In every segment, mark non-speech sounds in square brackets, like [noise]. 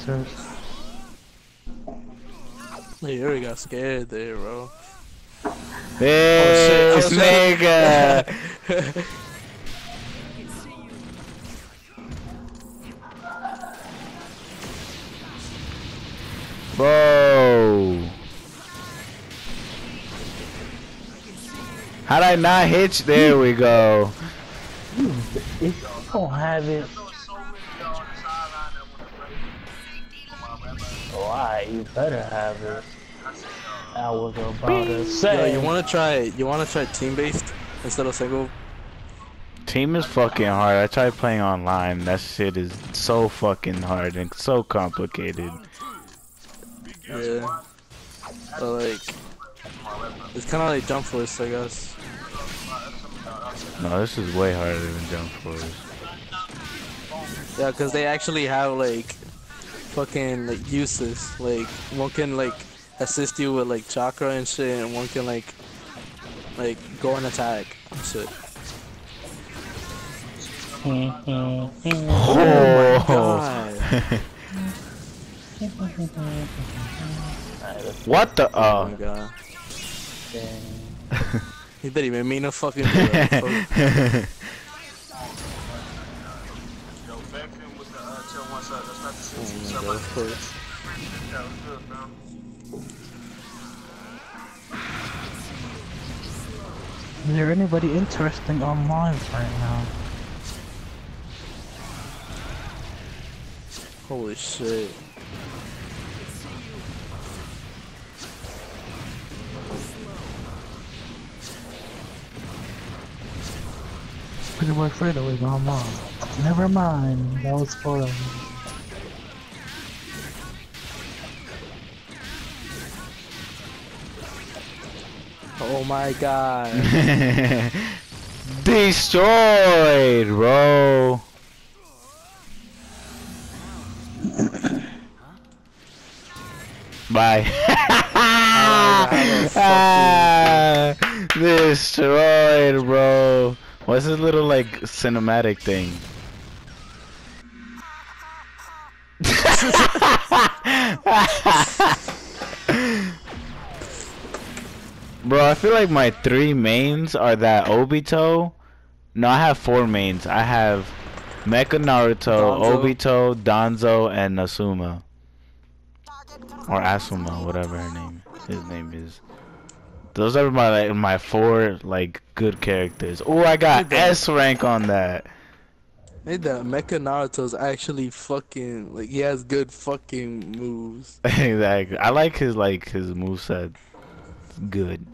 fucking answers. Hey, you already got scared there, bro. Hey, oh, oh, shit. nigga. Bro. How'd I not hit you? There we go. If you don't have it, why? You better have it. I was about to say. Yo, you wanna try? You wanna try team based instead of single? Team is fucking hard. I tried playing online. That shit is so fucking hard and so complicated. Yeah. So like, it's kind of like Jump Force, I guess. No, this is way harder than Jump Force. Yeah, cause they actually have like, fucking like uses. Like one can like assist you with like chakra and shit, and one can like, like go and attack and shit. Oh, God. [laughs] what the? Oh my Uh, god. [laughs] He didn't even mean to fucking [laughs] do that. fuck. Yo, back him with the uh, tell one side. That's not the same. My Something god, like of course. that was. Is there anybody interesting online right now? Holy shit. Pretty boy Fredo is online. Never mind, that was for Oh my god. [laughs] Destroyed, bro. [coughs] Bye. [laughs] Ah, Destroyed, bro. What's this little like cinematic thing? [laughs] Bro, I feel like my three mains are that Obito. No, I have four mains. I have Mecha Naruto, Danzo. Obito, Danzo, and Asuma. Or Asuma, whatever her name his name is. Those are my like, my four like good characters. Oh, I got S rank on that. Hey, that Mecha Naruto's actually fucking like he has good fucking moves. [laughs] exactly. I like his like his moveset. It's good.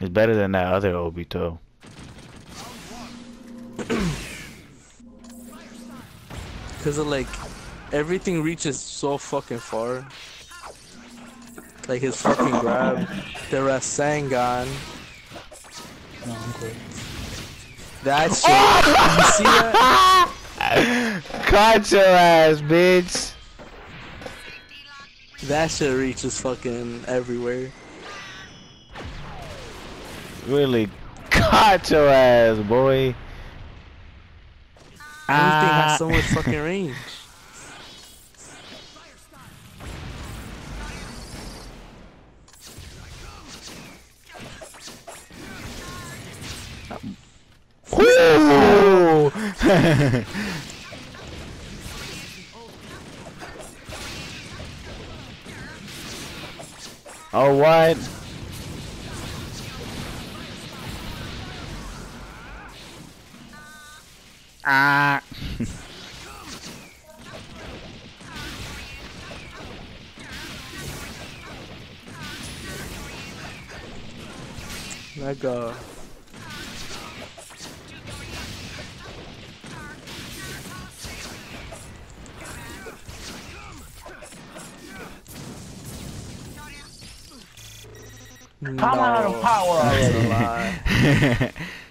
It's better than that other Obito. Cause of like everything reaches so fucking far. Like his fucking grab, the Rasengan, No, I'm good. that shit. you see that? Caught your ass, bitch. That shit reaches fucking everywhere. Really caught your ass, boy. Everything Ah. has so much fucking range. [laughs] Woo! [laughs] oh, what? Ah. Mega. I'm out of power already. [laughs] [laughs]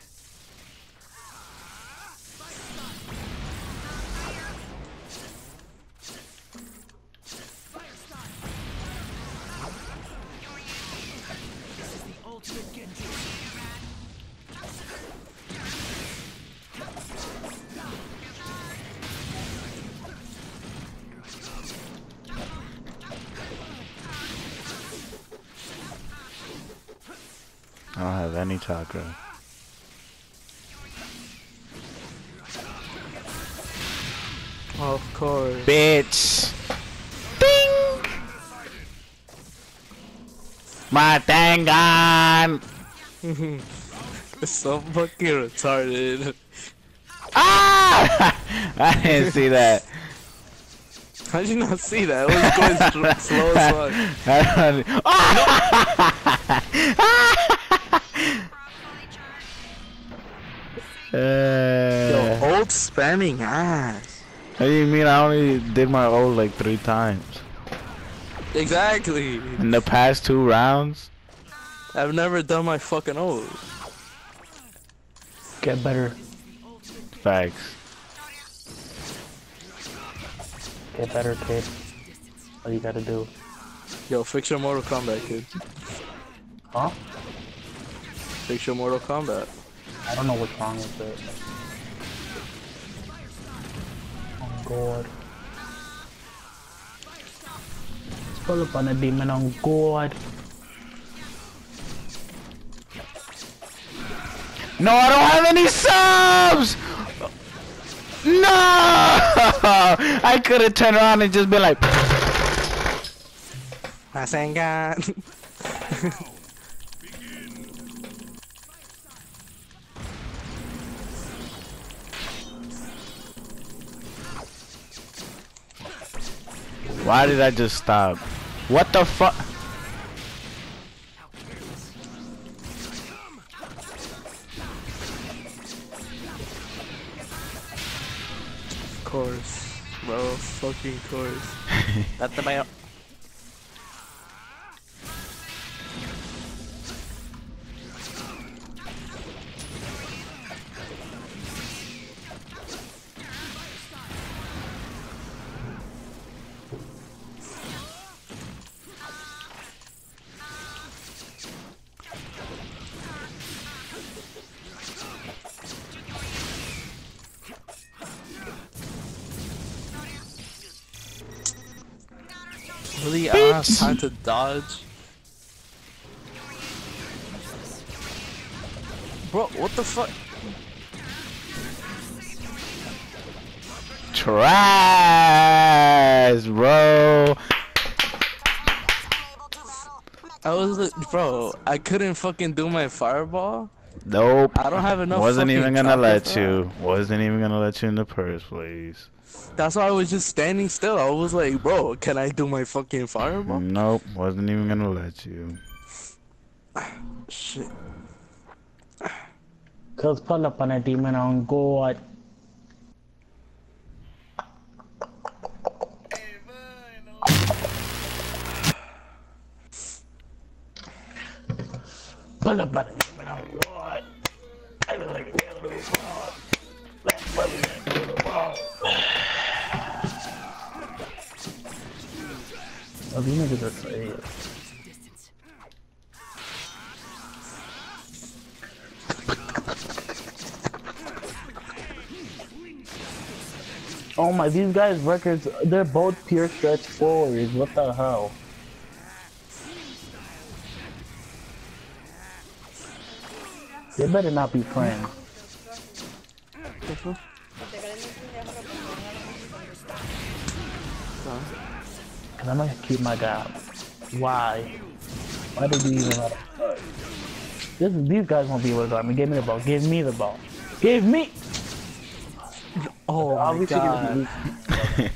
chakra. Of course. Bitch. Ding. My thing gone. [laughs] It's so fucking retarded. Ah! [laughs] I didn't see that. [laughs] How did you not see that? It was going sl- slow as fuck. I don't- Ah! Yo, Uh, old spamming ass. what do you mean I only did my old like three times? Exactly. In the past two rounds? I've never done my fucking old. Get better. Facts. Get better, kid. All you gotta do. Yo, fix your Mortal Kombat, kid. Huh? Fix your Mortal Kombat. I don't know what's wrong with it. Oh god. Let's pull up on a demon on god. No, I don't have any subs! No! [laughs] I could have turned around and just been like, Rasengan. [laughs] why did I just stop? What the fuck? of course. Bro, fucking course. [laughs] At the have time to dodge. Bro, what the fuck? Trash, bro. I was bro, I couldn't fucking do my fireball. Nope. I don't have enough. Wasn't even gonna let for you. Wasn't even gonna let you in the first place. That. That's why I was just standing still. I was like, bro, can I do my fucking fireball? Nope. Wasn't even gonna let you. Shit. Cause pull up on a demon on god. Pull up on a Oh, eh? trash. Oh my, these guys' records, they're both pure stretch forwards. What the hell? They better not be friends. Cause I'm gonna keep my job. Why? Why did you even let him? This is, these guys won't be able to guard me. Give me the ball. Give me the ball. Give me! Oh my Obviously, you're god. weak.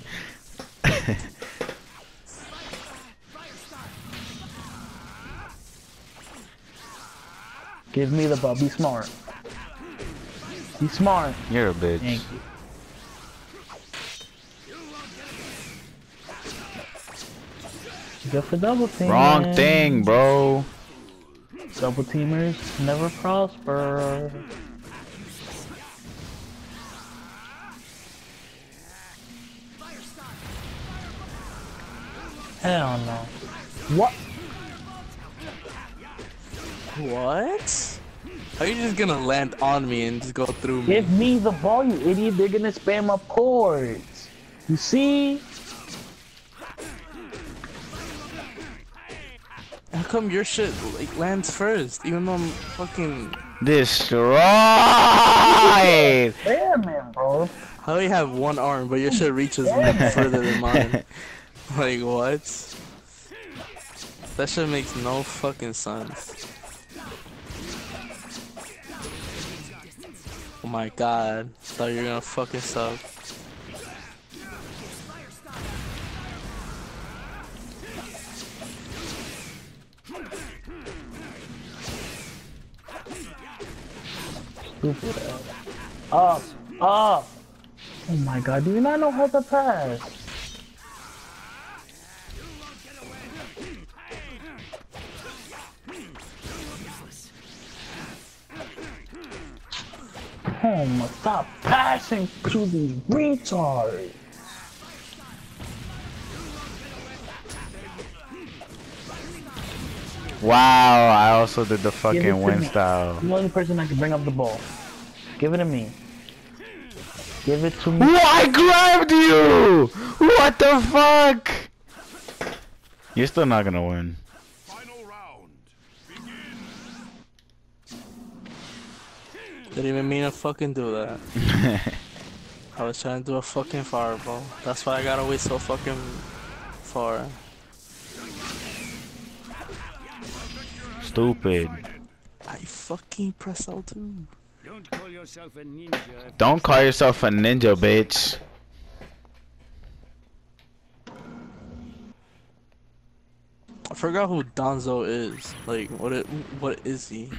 Give me the ball. Be smart. Be smart. You're a bitch. Thank you. Good for double team. Wrong thing, bro. Double teamers never prosper. Hell no. What? What? Are you just gonna land on me and just go through me? Give me the ball, you idiot. They're gonna spam my chords. You see? How come your shit like lands first, even though I'm fucking? Destroyed. [laughs] Damn man, bro. How do you have one arm, but your shit reaches further than [laughs] mine? Like what? That shit makes no fucking sense. Oh my god, I thought you were gonna fucking suck. Stupid. Up, up. Oh my god, do you not know how to pass? Home, stop passing to these retards. Wow, I also did the fucking to win me. style. I'm the only person that can bring up the ball. Give it to me. Give it to me. Whoa, I grabbed you! What the fuck? You're still not gonna win. Final round. Didn't even mean to fucking do that. [laughs] I was trying to do a fucking fireball. That's why I gotta wait so fucking far. Stupid. I fucking press L2. Don't call yourself a ninja. Don't call yourself a ninja, bitch. I forgot who Danzo is. Like, what it, what is he?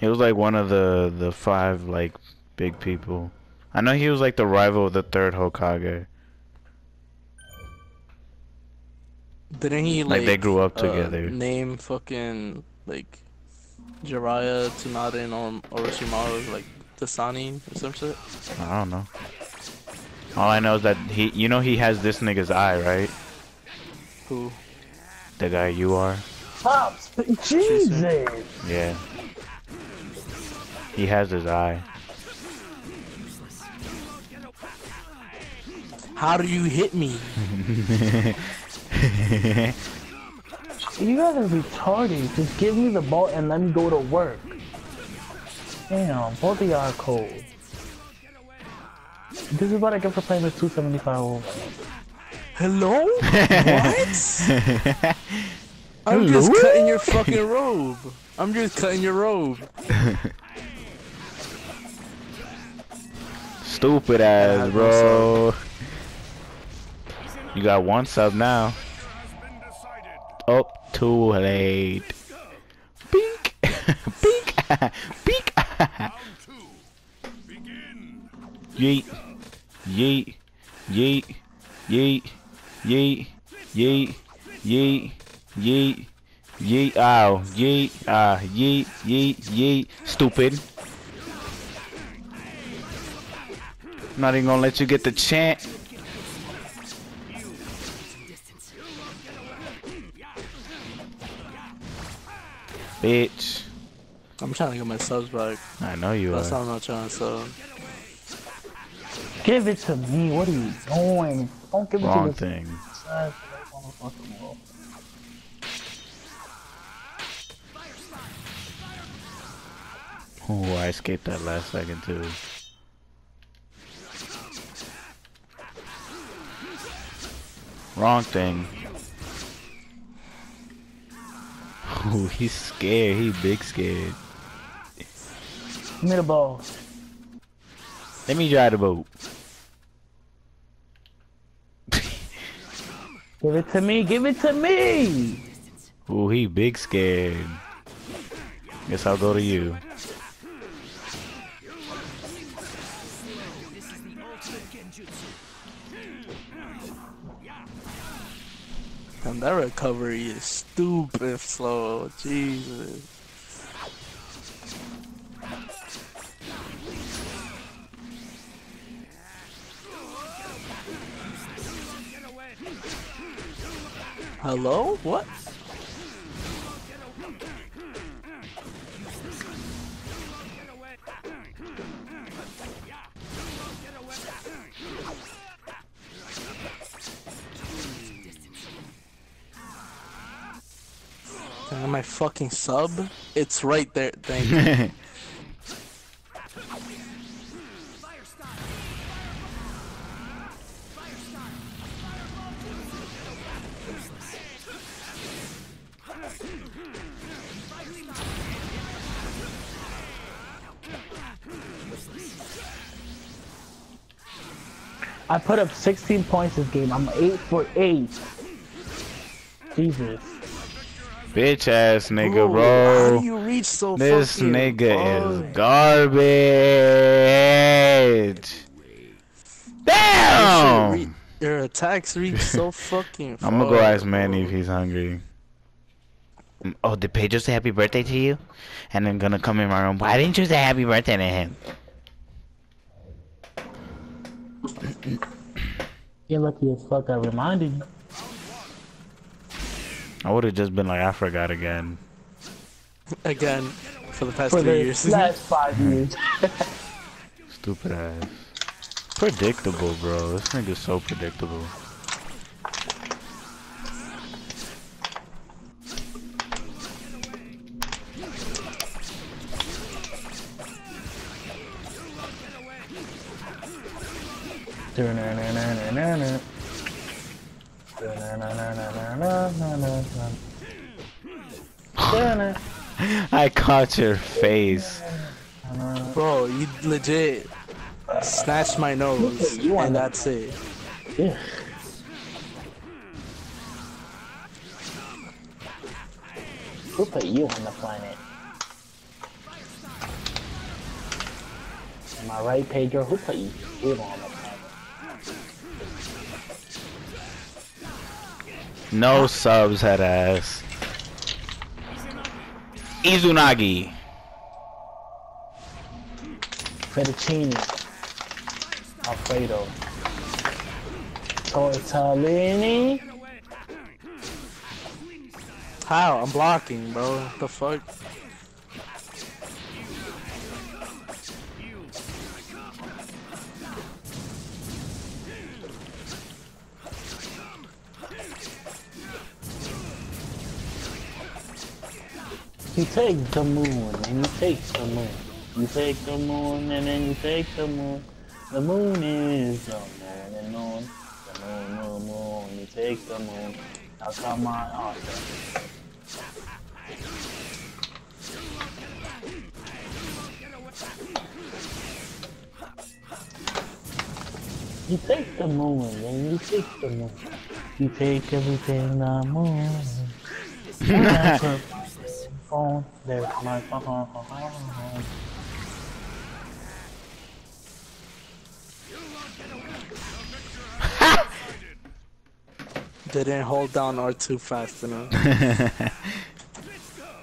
He was like one of the the five like big people. I know he was like the rival of the third Hokage. Didn't he like, Like, they grew up uh, together. name fucking like Jiraiya, Tsunade, and or Orochimaru like Tasani or some shit? I don't know. All I know is that he, you know, he has this nigga's eye, right? Who? The guy you are. Stop! Jesus! Yeah. He has his eye. How do you hit me? [laughs] You guys are retarded. Just give me the ball and let me go to work. Damn, both of y'all are cold. This is what I get for playing with 275 over. Hello? [laughs] what? [laughs] I'm just cutting your fucking robe. I'm just cutting your robe. Stupid ass, bro. You got one sub now. Oh, too late. Round two. Begin. Yeet, yeet, yeet, yeet, yeet, yeet, yeet, yeet, yeet, ow, yeet, ah, yeet, yeet, yeet, stupid. Not even gonna let you get the chant. Bitch. I'm trying to get my subs back. I know you That's are. how I'm not trying to sub. Give it to me. What are you doing? Don't give it Wrong to this thing. ass motherfucker, bro. Oh, I escaped that last second too. Wrong thing. Oh, he's scared. He big scared. Give me the ball. Let me drive the boat. Give it to me. Give it to me. Oh, he big scared. Guess I'll go to you. And that recovery is stupid slow. Jesus. Hello? What? My fucking sub? It's right there. Thank you. [laughs] I put up 16 points this game. I'm 8 for 8. Jesus. Bitch ass nigga, Ooh, How bro. do you reach so This nigga far? is garbage. Damn! Your attacks reach so [laughs] fucking far. I'm gonna go ask bro. Manny if he's hungry. Mm, Oh, did Pedro say happy birthday to you? And I'm gonna come in my room. Why didn't you say happy birthday to him? You're lucky as fuck I reminded you. I would have just been like, I forgot again. Again, for the past For three the years. last five [laughs] years. Stupid ass. Predictable, bro. This nigga's so predictable. Da-na-na-na-na-na. Da-na. [laughs] I caught your face. Bro, you legit snatched my nose, You and that's it. Yeah. Who put you on the planet? Am I right, Pedro? Who put you you on the planet? No subs, head ass. Izanagi. Fettuccine. Alfredo. Tortellini. How? I'm blocking, bro. What the fuck? You take the moon and you take the moon. You take the moon and then you take the moon. The moon is the moon and moon. The moon, moon, moon. You take the moon. Now come on, oh, Arthur. You take the moon and you take the moon. You take everything the moon. [laughs] I phone, there's my phone. [laughs] Didn't hold down R2 fast enough.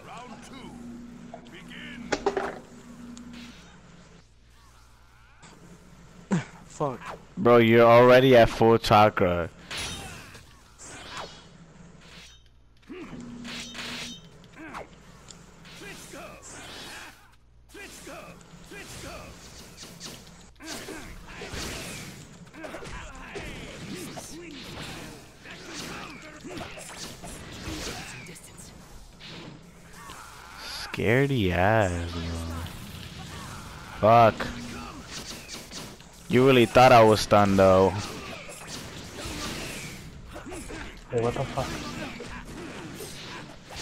Round two. Begin. Fuck. Bro, you're already at full chakra. Scaredy ass, bro. Fuck. You really thought I was stunned though. Hey, what the fuck?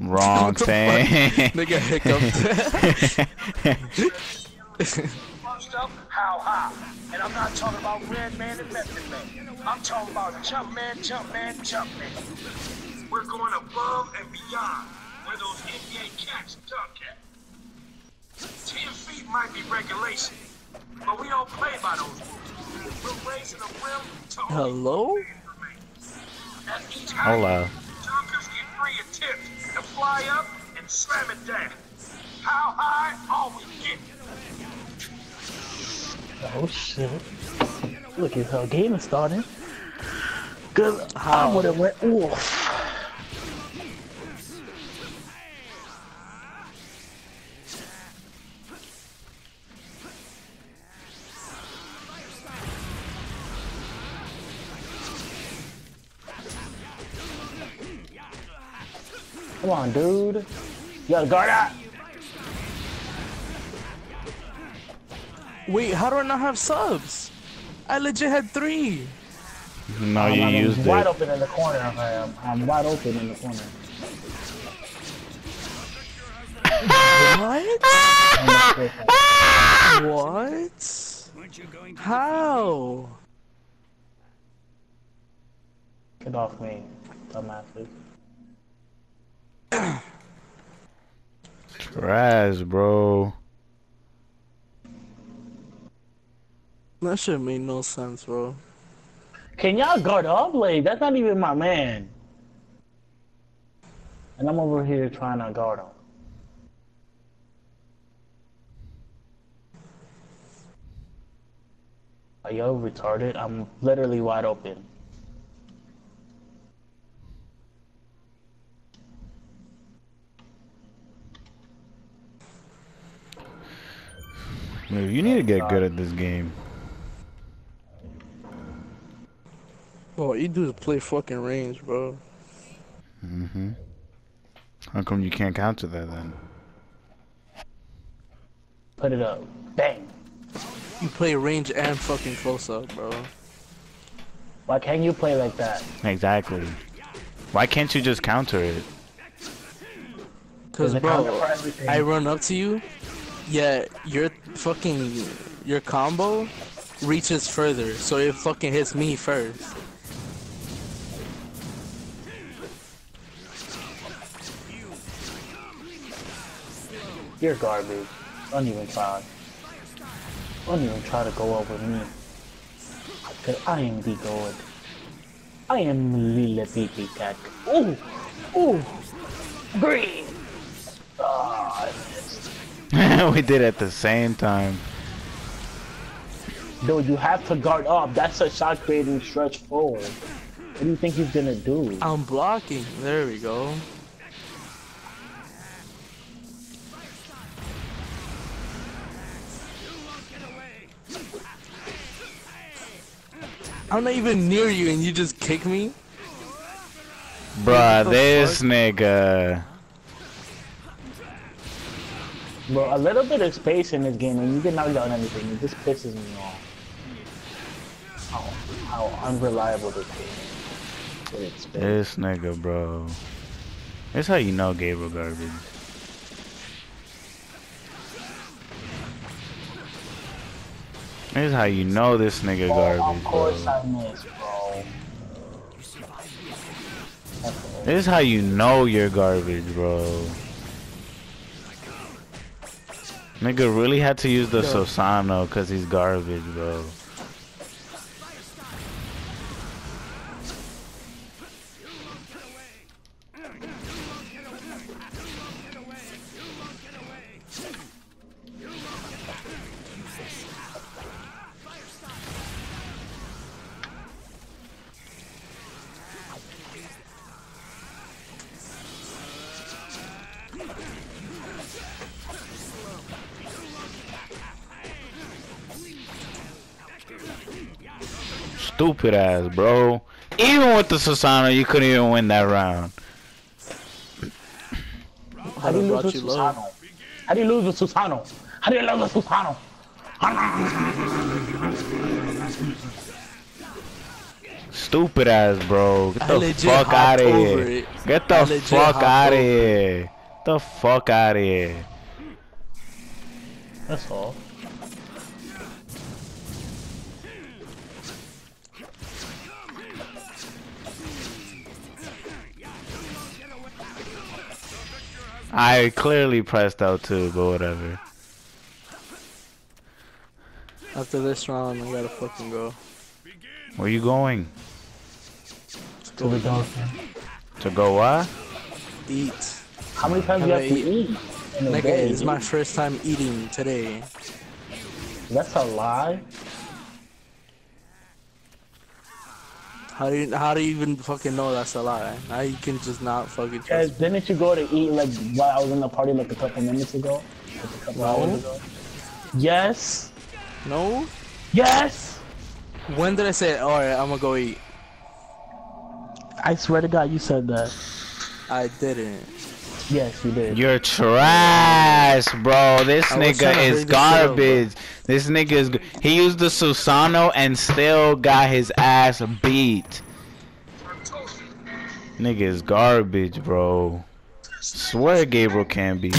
Wrong thing. Nigga hiccuped. First up, how high? And I'm not talking about Redman and Method Man. I'm talking about Jump Man, Jump Man, Jump Man. We're going above and beyond where those NBA cats duck at. Ten feet might be regulation, but we don't play by those rules. We're raising the rim to only Hello? Free attempts to fly up and slam it down. How high? Always get. Oh shit. Look at how game is starting. Cause I would have went oof. You gotta guard out. Wait, how do I not have subs? I legit had three. No, I'm, you I'm used wide it. open in the corner. I'm, I'm wide open in the corner. What? What? How? Get off me, dumbasses. Trash, bro. That shit made no sense, bro. Can y'all guard up? Like, that's not even my man. And I'm over here trying to guard him. Are y'all retarded? I'm literally wide open. Dude, you need to get good at this game. Bro, all you do is play fucking range, bro. Mm-hmm. How come you can't counter that then? Put it up. Bang. You play range and fucking close up, bro. Why can't you play like that? Exactly. Why can't you just counter it? Cause There's a counter bro. I run up to you, yeah, your fucking your combo reaches further, so it fucking hits me first. You're garbage. Don't even try. Don't even try to go over me. Cause I am the god. I am Lila Pee Cat. Ooh! Ooh! Green! Ah. [laughs] we did it at the same time. Dude, you have to guard up. That's a shot creating stretch forward. What do you think he's gonna do? I'm blocking. There we go. I'm not even near you and you just kick me? Bruh, this fuck? nigga. Bro, a little bit of space in this game and you get knocked out on anything. It just pisses me off. How, how unreliable this game is. with its space. This nigga, bro. That's how you know Gabriel garbage. This is how you know this nigga Oh, garbage, of bro. I missed, bro. This is how you know you're garbage, bro. Nigga really had to use the. Susano cause he's garbage, bro. Stupid ass, bro. Even with the Susano, you couldn't even win that round. How do you lose you with. Susano? How do you lose with Susano? How do you lose with Susano? Stupid ass, bro. Get the fuck out of here. it. Get the fuck out of here. Get the fuck out of here. That's all. I clearly pressed out too, but whatever. After this round, I gotta fucking go. Where you going? To To the dolphin. To go what? Eat. How many times do you have to Have eat? in a Nigga, it's my first time eating today. That's a lie. How do you how do you even fucking know that's a lie? Now you can just not fucking Guys, trust me. didn't you go to eat like while I was in the party like a couple minutes ago? Like a couple No. hours ago? Yes. No? Yes. When did I say alright, I'm gonna go eat? I swear to God, you said that. I didn't. Yes, you did. You're trash, bro. This I nigga is bring this shit up, bro. garbage. This nigga is. He used the Susano and still got his ass beat. Nigga is garbage, bro. Swear Gabriel can't be.